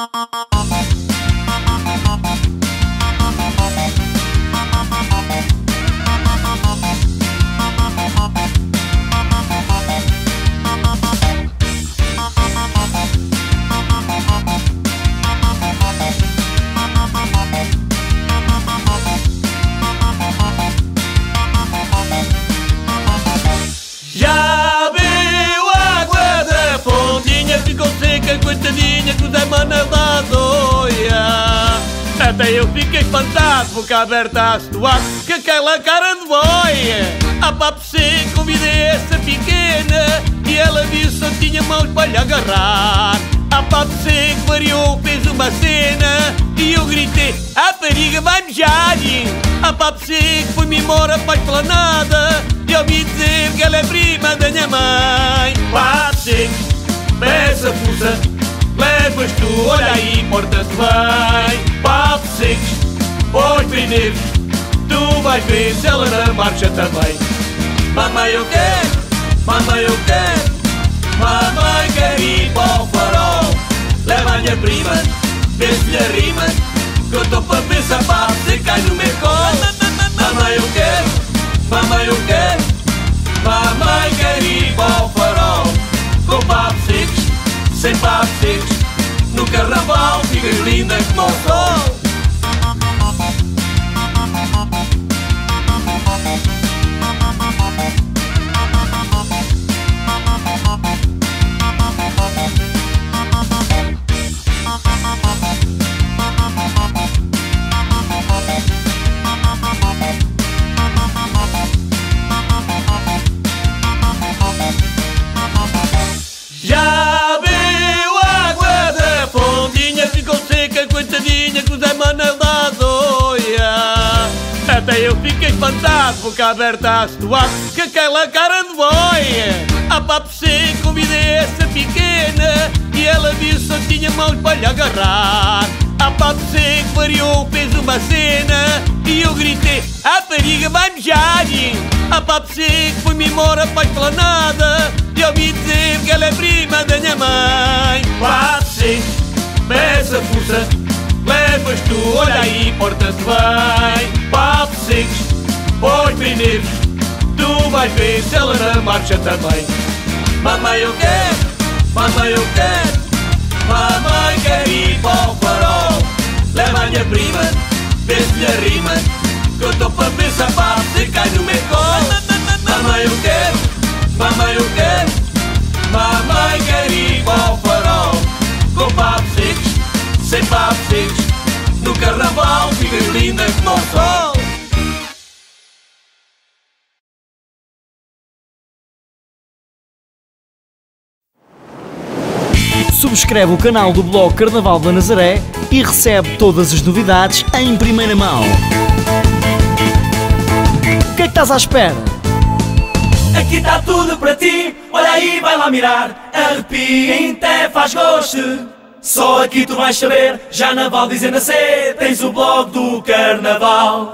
Uh-uh-uh-uh-uh. Eu fiquei espantado, boca aberta a suar Que aquela cara de boia A papo seco, convidei essa pequena E ela disse só tinha mãos para lhe agarrar. A papo seco variou, fez uma cena E eu gritei, a periga vai mejar A papo seco foi-me embora para a esplanada E ouvi dizer que ela é prima da minha mãe. Papo seco, peça fuça Levas tu, olha aí, porta-te bem. Papo primeiros Tu vais ver se ela na marcha também. Mamãe eu quero, mamãe eu quero. Mamãe quer ir para o farol. Leva a minha prima, vê se lhe rima Que eu estou para ver se a seco cai no meu colo. Mamãe eu quero, mamãe eu quero. Mamãe quer ir para o farol. Com papos secos, sem papos secos. No carnaval ficas linda como o sol Até eu fiquei espantado, boca aberta a suar Que aquela cara de boia A papo seco, convidei essa pequena E ela disse só tinha mãos para lhe agarrar. A papo seco variou, fez uma cena E eu gritei, a periga vai mejar A papo seco foi-me embora para a esplanada E ouvi dizer que ela é prima da minha mãe. Papo seco, peça fuça Levas tu, olha aí, porta-te bem primeiros Tu vais ver se ela na marcha também. Mamãe eu quero, mamãe eu quero. Mamãe quer ir para o farol. Leva a prima, vê se lhe rima Que eu estou para ver se a papo se cai no meu colo. Mamãe eu quero, mamãe eu quero. Mamãe quer ir para o farol. Com papos secos, sem papos secos No carnaval ficas linda como o sol Subscreve o canal do blog Carnaval da Nazaré e recebe todas as novidades em primeira mão. O que é que estás à espera? Aqui está tudo para ti, olha aí, vai lá mirar. Arrepia, até faz gosto. Só aqui tu vais saber, já na Val dizendo a C, tens o blog do carnaval.